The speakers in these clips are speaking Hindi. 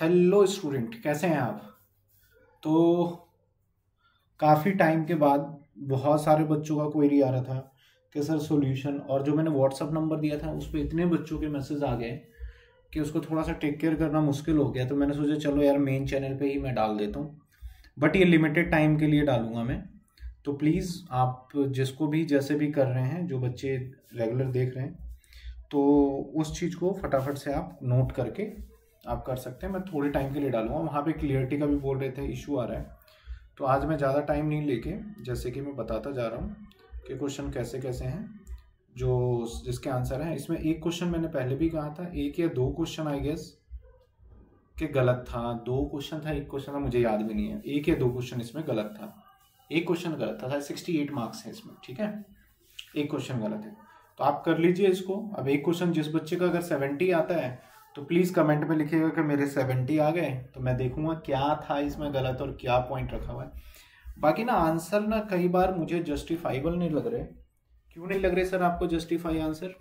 हेलो स्टूडेंट, कैसे हैं आप? तो काफ़ी टाइम के बाद बहुत सारे बच्चों का क्वेरी आ रहा था कि सर सॉल्यूशन और जो मैंने व्हाट्सअप नंबर दिया था, उस पर इतने बच्चों के मैसेज आ गए कि उसको थोड़ा सा टेक केयर करना मुश्किल हो गया। तो मैंने सोचा, चलो यार मेन चैनल पे ही मैं डाल देता हूँ। बट ये लिमिटेड टाइम के लिए डालूँगा मैं। तो प्लीज़ आप जिसको भी, जैसे भी कर रहे हैं, जो बच्चे रेगुलर देख रहे हैं तो उस चीज़ को फटाफट से आप नोट करके आप कर सकते हैं। मैं थोड़े टाइम के लिए डालूँगा। वहाँ पे क्लियरिटी का भी बोल रहे थे इशू आ रहा है। तो आज मैं ज़्यादा टाइम नहीं लेके, जैसे कि मैं बताता जा रहा हूँ कि क्वेश्चन कैसे कैसे हैं, जो जिसके आंसर हैं। इसमें एक क्वेश्चन मैंने पहले भी कहा था, एक या दो क्वेश्चन आई गेस कि गलत था। दो क्वेश्चन था, एक क्वेश्चन था, मुझे याद भी नहीं है। एक या दो क्वेश्चन इसमें गलत था। एक क्वेश्चन गलत था सिक्सटी एट मार्क्स है इसमें, ठीक है? एक क्वेश्चन गलत है। तो आप कर लीजिए इसको। अब एक क्वेश्चन जिस बच्चे का अगर सेवेंटी आता है तो प्लीज़ कमेंट में लिखिएगा कि मेरे सेवेंटी आ गए तो मैं देखूँगा क्या था इसमें गलत और क्या पॉइंट रखा हुआ है। बाकी ना आंसर ना कई बार मुझे जस्टिफाइबल नहीं लग रहे। क्यों नहीं लग रहे सर आपको जस्टिफाई आंसर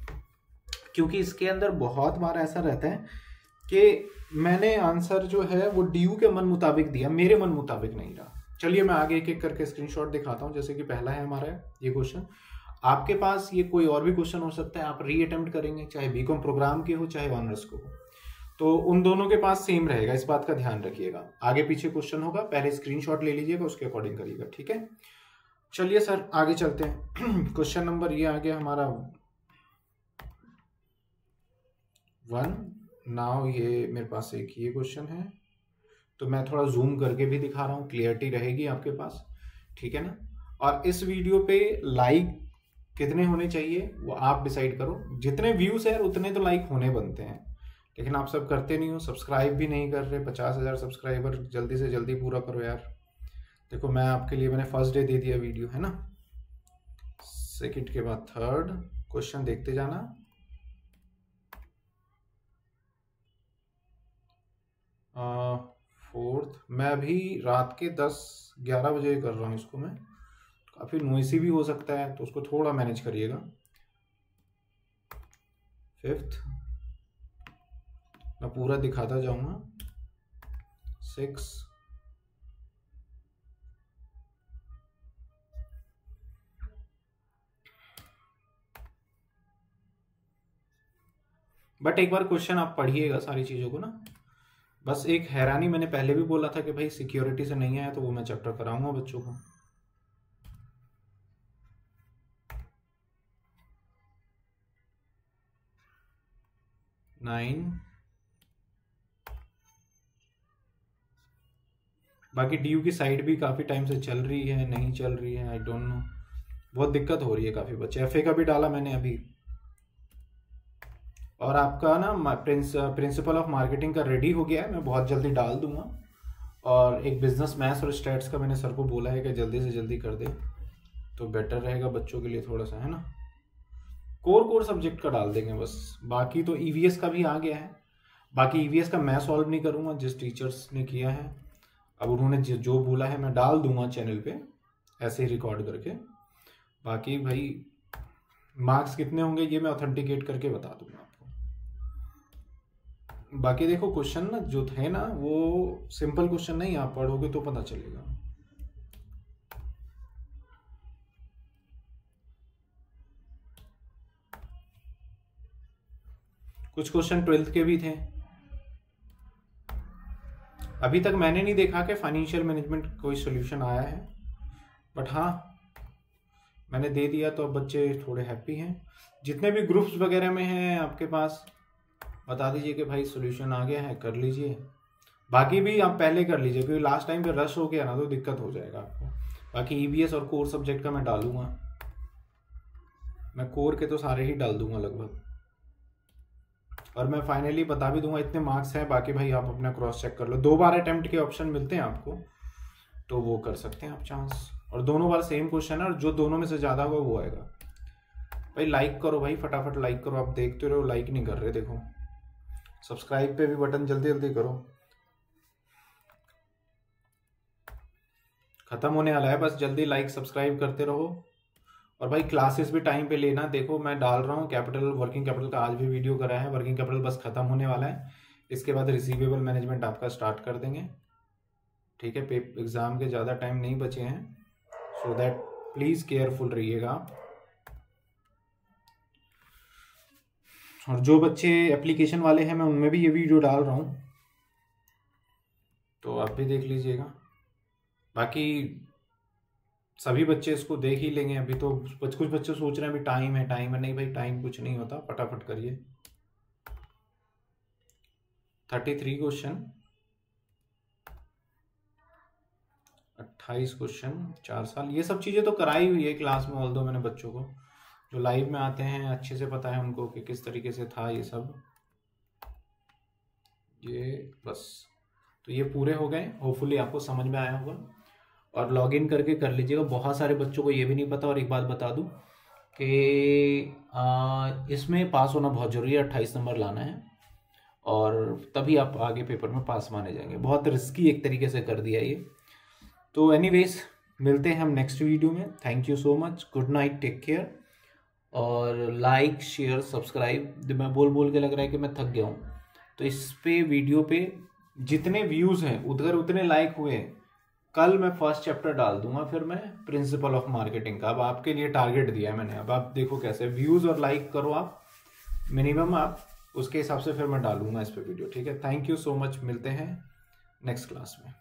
क्योंकि इसके अंदर बहुत बार ऐसा रहता है कि मैंने आंसर जो है वो डीयू के मन मुताबिक दिया, मेरे मन मुताबिक नहीं रहा। चलिए मैं आगे एक एक करके स्क्रीनशॉट दिखाता हूँ, जैसे कि पहला है हमारा ये क्वेश्चन आपके पास ये कोई और भी क्वेश्चन हो सकता है, आप री अटेम्प्ट करेंगे, चाहे बीकॉम प्रोग्राम के हो, चाहे ऑनर्स को तो उन दोनों के पास सेम रहेगा, इस बात का ध्यान रखिएगा। आगे पीछे क्वेश्चन होगा, पहले स्क्रीनशॉट ले लीजिएगा, उसके अकॉर्डिंग करिएगा, ठीक है? चलिए सर आगे चलते हैं। क्वेश्चन नंबर ये आ गया हमारा। वन नाउ ये मेरे पास एक ये क्वेश्चन है। तो मैं थोड़ा जूम करके भी दिखा रहा हूँ क्लियरिटी रहेगी आपके पास, ठीक है ना? और इस वीडियो पे लाइक कितने होने चाहिए, वो आप डिसाइड करो। जितने व्यूज़ है, उतने तो लाइक होने बनते हैं। लेकिन आप सब करते नहीं हो सब्सक्राइब भी नहीं कर रहे, पचास हज़ार सब्सक्राइबर जल्दी से जल्दी पूरा करो यार। देखो, मैं आपके लिए, मैंने फ़र्स्ट डे दे दिया वीडियो है ना? सेकंड के बाद थर्ड क्वेश्चन देखते जाना। फोर्थ मैं अभी रात के दस, ग्यारह बजे कर रहा हूँ इसको मैं। काफ़ी नोइसी भी हो सकता है तो उसको थोड़ा मैनेज करिएगा। फिफ्थ मैं पूरा दिखाता जाऊँगा। सिक्स बट एक बार क्वेश्चन आप पढ़िएगा सारी चीज़ों को ना। बस एक हैरानी मैंने पहले भी बोला था कि भाई सिक्योरिटी से नहीं आया तो वो मैं चैप्टर कराऊँगा बच्चों को। नाइन। बाकी डीयू की साइड भी काफ़ी टाइम से चल रही है, नहीं चल रही है आई डोंट नो बहुत दिक्कत हो रही है काफ़ी बच्चे एफए का भी डाला मैंने अभी। और आपका ना प्रिंस, प्रिंसिपल ऑफ़ मार्केटिंग का रेडी हो गया है, मैं बहुत जल्दी डाल दूँगा। और एक बिज़नेस मैथ्स और स्टेट्स का मैंने सर को बोला है कि जल्दी से जल्दी कर दे तो बेटर रहेगा बच्चों के लिए थोड़ा सा, है ना? कोर कोर सब्जेक्ट का डाल देंगे बस। बाकी तो ई e का भी आ गया है। बाकी ई e का मैं सॉल्व नहीं करूँगा, जिस टीचर्स ने किया है। अब उन्होंने जो बोला है, मैं डाल दूँगा चैनल पे, ऐसे ही रिकॉर्ड करके। बाकी भाई मार्क्स कितने होंगे, ये मैं ऑथेंटिकेट करके बता दूँगा आपको। बाकी देखो क्वेश्चन ना जो थे ना, वो सिंपल क्वेश्चन नहीं, आप पढ़ोगे तो पता चलेगा। कुछ क्वेश्चन ट्वेल्थ के भी थे। अभी तक मैंने नहीं देखा कि फाइनेंशियल मैनेजमेंट कोई सोल्यूशन आया है। बट हाँ मैंने दे दिया तो अब बच्चे थोड़े हैप्पी हैं। जितने भी ग्रुप्स वगैरह में हैं आपके पास, बता दीजिए कि भाई सोल्यूशन आ गया है, कर लीजिए। बाकी भी आप पहले कर लीजिए, क्योंकि लास्ट टाइम पे रश हो गया ना तो दिक्कत हो जाएगा आपको। बाकी ईवीएस और कोर सब्जेक्ट का मैं डालूँगा मैं कोर के तो सारे ही डाल दूँगा लगभग। और मैं फाइनली बता भी दूँगा, इतने मार्क्स हैं, बाकी भाई आप अपना क्रॉस चेक कर लो। दो बार अटेम्प्ट के ऑप्शन मिलते हैं आपको तो वो कर सकते हैं आप चांस और दोनों बार सेम क्वेश्चन है, और जो दोनों में से ज़्यादा होगा, वो आएगा। भाई लाइक करो भाई, फटाफट लाइक करो, आप देखते रहो लाइक नहीं कर रहे, देखो। सब्सक्राइब पे भी बटन जल्दी जल्दी करो। खत्म होने वाला है, बस जल्दी लाइक सब्सक्राइब करते रहो। और भाई क्लासेस भी टाइम पे लेना। देखो, मैं डाल रहा हूँ कैपिटल वर्किंग कैपिटल का आज भी वीडियो करा है। वर्किंग कैपिटल बस खत्म होने वाला है। इसके बाद रिसीवेबल मैनेजमेंट आपका स्टार्ट कर देंगे। ठीक है एग्ज़ाम के ज़्यादा टाइम नहीं बचे हैं। सो दैट प्लीज़ केयरफुल रहिएगा आप। और जो बच्चे एप्लीकेशन वाले हैं, मैं उनमें भी ये वीडियो डाल रहा हूँ। तो आप भी देख लीजिएगा। बाकी सभी बच्चे इसको देख ही लेंगे। अभी तो कुछ बच्चे सोच रहे हैं, अभी टाइम है टाइम है। नहीं भाई टाइम कुछ नहीं होता। फटाफट करिए। थर्टी थ्री क्वेश्चन अट्ठाईस क्वेश्चन चार साल। ये सब चीज़ें तो कराई हुई है क्लास में ऑल दो मैंने बच्चों को। जो लाइव में आते हैं, अच्छे से पता है उनको कि किस तरीके से था ये सब। ये, बस। तो ये पूरे हो गए। होपफुली आपको समझ में आया होगा। और लॉग इन करके कर लीजिएगा। बहुत सारे बच्चों को ये भी नहीं पता, और एक बात बता दूँ कि इसमें पास होना बहुत ज़रूरी है। अट्ठाईस नंबर लाना है, और तभी आप आगे पेपर में पास माने जाएँगे। बहुत रिस्की एक तरीके से कर दिया ये। तो एनीवेज मिलते हैं हम नेक्स्ट वीडियो में। Thank you so much good night take care और लाइक शेयर सब्सक्राइब मैं बोल बोल के लग रहा है कि मैं थक गया हूँ। तो इस पे वीडियो पे जितने व्यूज़ हैं, उधर उतने लाइक हुए कल मैं फ़र्स्ट चैप्टर डाल दूँगा, फिर मैं प्रिंसिपल ऑफ़ मार्केटिंग का। अब आपके लिए टारगेट दिया है मैंने। अब आप देखो कैसे व्यूज़ और लाइक करो आप। मिनिमम आप, उसके हिसाब से फिर मैं डालूँगा इस पर वीडियो ठीक है? थैंक यू सो मच मिलते हैं नेक्स्ट क्लास में।